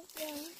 love you.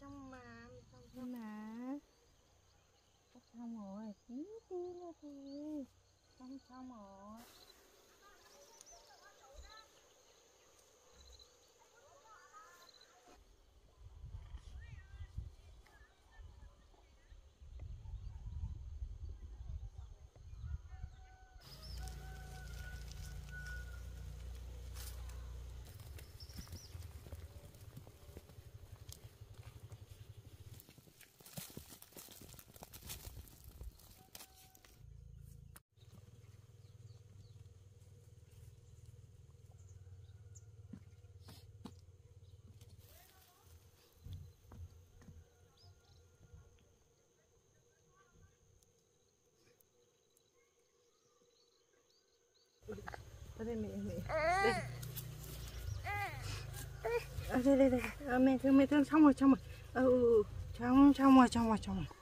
trong mà trong trong mà xong rồi. Tí tí nữa thôi. Xong xong rồi. Đây mẹ mẹ. Đây. Ở đây đây đây. À, mẹ thương mẹ thương. Xong rồi xong rồi. Ờ, ừ, ừ, ừ. xong xong rồi xong rồi xong rồi.